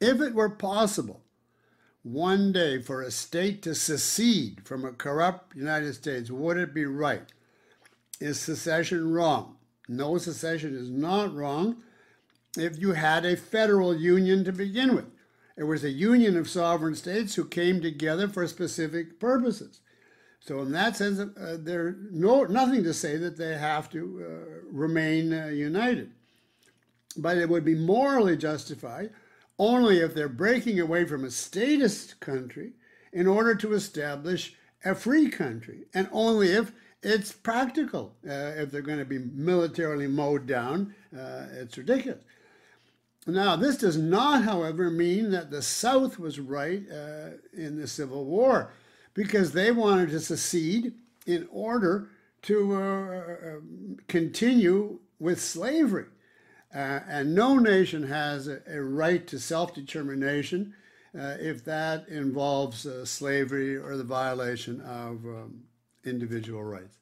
If it were possible one day for a state to secede from a corrupt United States, would it be right? Is secession wrong? No, secession is not wrong if you had a federal union to begin with. It was a union of sovereign states who came together for specific purposes. So, in that sense, uh, there's no nothing to say that they have to uh, remain uh, united. But it would be morally justified only if they're breaking away from a statist country in order to establish a free country, and only if it's practical. Uh, if they're going to be militarily mowed down, uh, it's ridiculous. Now, this does not, however, mean that the South was right uh, in the Civil War, because they wanted to secede in order to uh, continue with slavery. Uh, and no nation has a, a right to self determination uh, if that involves uh, slavery or the violation of um, individual rights.